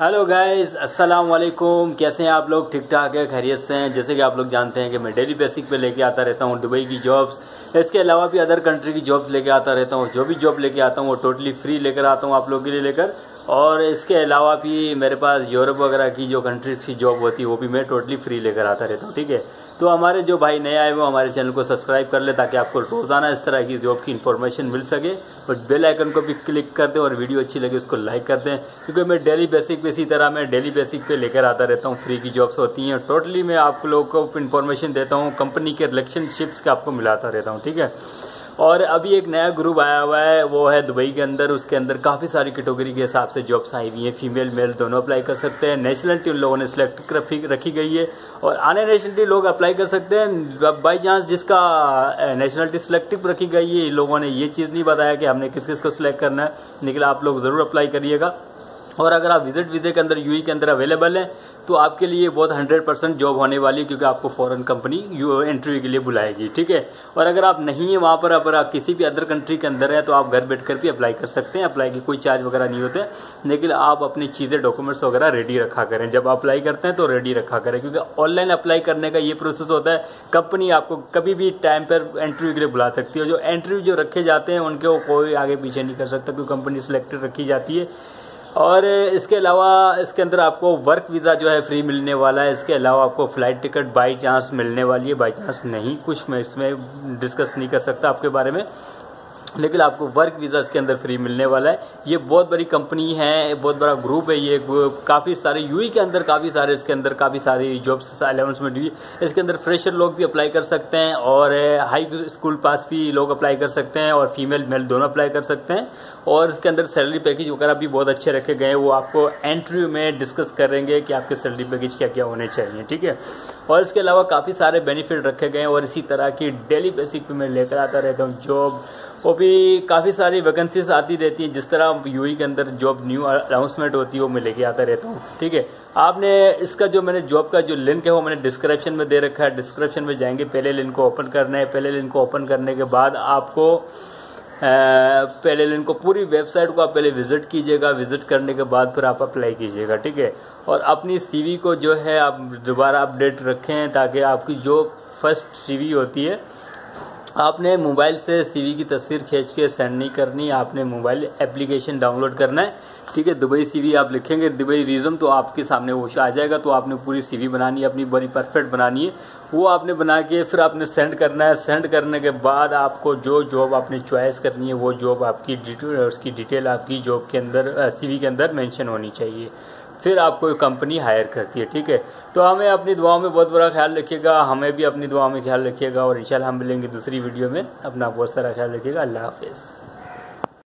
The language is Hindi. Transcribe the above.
हेलो गाइस अस्सलाम वालेकुम कैसे हैं आप लोग? ठीक ठाक है, खैरियत से हैं। जैसे कि आप लोग जानते हैं कि मैं डेली बेसिक पे लेके आता रहता हूँ दुबई की जॉब्स। इसके अलावा भी अदर कंट्री की जॉब्स लेके आता रहता हूँ। जो भी जॉब लेके आता हूँ, वो टोटली फ्री लेकर आता हूँ आप लोग के लिए लेकर। और इसके अलावा भी मेरे पास यूरोप वगैरह की जो कंट्री की जॉब होती है, वो भी मैं टोटली फ्री लेकर आता रहता हूँ, ठीक है? तो हमारे जो भाई नए आए वो हमारे चैनल को सब्सक्राइब कर ले ताकि आपको रोज़ाना इस तरह की जॉब की इन्फॉर्मेशन मिल सके और बेल आइकन को भी क्लिक कर दें और वीडियो अच्छी लगे, उसको लाइक कर दें। क्योंकि मैं डेली बेसिक पे इसी तरह मैं डेली बेसिक पे लेकर आता रहता हूँ फ्री की जॉब्स होती हैं टोटली मैं आप लोगों को इन्फॉर्मेशन देता हूँ कंपनी के रिलेशनशिप्स का आपको मिलाता रहता हूँ, ठीक है? और अभी एक नया ग्रुप आया हुआ है, वो है दुबई के अंदर, उसके अंदर काफ़ी सारी कैटेगरी के हिसाब से जॉब्स आई हुई हैं फीमेल मेल दोनों अप्लाई कर सकते हैं। नेशनलिटी उन लोगों ने सिलेक्ट रखी गई है। और आने नेशनलिटी लोग अप्लाई कर सकते हैं। बाई चांस जिसका नेशनलिटी सिलेक्टिव रखी गई है लोगों ने ये चीज़ नहीं बताया कि हमने किस किस को सिलेक्ट करना है। निकला आप लोग ज़रूर अप्लाई करिएगा। और अगर आप विज़िट वीजे के अंदर यूई के अंदर अवेलेबल हैं तो आपके लिए बहुत हंड्रेड परसेंट जॉब होने वाली है, क्योंकि आपको फॉरेन कंपनी इंटरव्यू के लिए बुलाएगी, ठीक है? और अगर आप नहीं है वहाँ पर, अगर आप किसी भी अदर कंट्री के अंदर है तो आप घर बैठ भी अप्लाई कर सकते हैं अप्लाई की कोई चार्ज वगैरह नहीं होते, लेकिन आप अपनी चीज़ें डॉक्यूमेंट्स वगैरह रेडी रखा करें। जब अप्लाई करते हैं तो रेडी रखा करें, क्योंकि ऑनलाइन अप्लाई करने का ये प्रोसेस होता है कंपनी आपको कभी भी टाइम पर इंटरव्यू के लिए बुला सकती है जो इंटरव्यू जो रखे जाते हैं, उनके वो कोई आगे पीछे नहीं कर सकता, क्योंकि कंपनी सिलेक्टेड रखी जाती है। और इसके अलावा इसके अंदर आपको वर्क वीज़ा जो है फ्री मिलने वाला है। इसके अलावा आपको फ़्लाइट टिकट बाई चांस मिलने वाली है। बाई चांस नहीं, कुछ मैं इसमें डिस्कस नहीं कर सकता आपके बारे में। लेकिन आपको वर्क वीज़ा इसके अंदर फ्री मिलने वाला है। ये बहुत बड़ी कंपनी है बहुत बड़ा ग्रुप है, ये काफ़ी सारे यूई के अंदर काफ़ी सारे, इसके अंदर काफ़ी सारी जॉब्स अलाउंसमेंट हुई इसके अंदर फ्रेशर लोग भी अप्लाई कर सकते हैं और हाई स्कूल पास भी लोग अप्लाई कर सकते हैं और फीमेल मेल दोनों अप्लाई कर सकते हैं। और इसके अंदर सैलरी पैकेज वगैरह भी बहुत अच्छे रखे गए हैं। वो आपको एंट्री में डिस्कस करेंगे कि आपके सैलरी पैकेज क्या क्या होने चाहिए, ठीक है? और इसके अलावा काफ़ी सारे बेनिफिट रखे गए हैं और इसी तरह की डेली बेसिक पे मैं लेकर आता रहता हूँ। जॉब वो भी काफ़ी सारी वैकेंसीज आती रहती हैं। जिस तरह यूई के अंदर जॉब न्यू अनाउंसमेंट होती है, वो मैं लेके आता रहता हूँ। ठीक है? आपने इसका जो मैंने जॉब का जो लिंक है, वो मैंने डिस्क्रिप्शन में दे रखा है। डिस्क्रिप्शन में जाएँगे, पहले लिंक को ओपन करना है। पहले लिंक को ओपन करने के बाद आपको पहले लिंक को पूरी वेबसाइट को आप पहले विज़िट कीजिएगा। विज़िट करने के बाद फिर आप अप्लाई कीजिएगा। ठीक है? और अपनी सीवी को जो है, आप दोबारा अपडेट रखें ताकि आपकी जो फ़र्स्ट सीवी होती है आपने मोबाइल से सीवी की तस्वीर खींच के सेंड नहीं करनी, आपने मोबाइल एप्लीकेशन डाउनलोड करना है। ठीक है, दुबई सीवी आप लिखेंगे, दुबई रीजम तो आपके सामने वो आ जाएगा तो आपने पूरी सीवी बनानी है, अपनी बड़ी परफेक्ट बनानी है। वो आपने बना के फिर आपने सेंड करना है। सेंड करने के बाद आपको जो जॉब आपने चॉइस करनी है, वो जॉब आपकी डिटेल उसकी डिटेल आपकी जॉब के अंदर सीवी के अंदर मेंशन होनी चाहिए। फिर आपको कंपनी हायर करती है, ठीक है? तो हमें अपनी दुआओं में बहुत बड़ा ख्याल रखिएगा, हमें भी अपनी दुआओं में ख्याल रखिएगा और इंशाल्लाह हम मिलेंगे दूसरी वीडियो में। अपना बहुत सारा ख्याल रखिएगा, अल्लाह हाफिज़।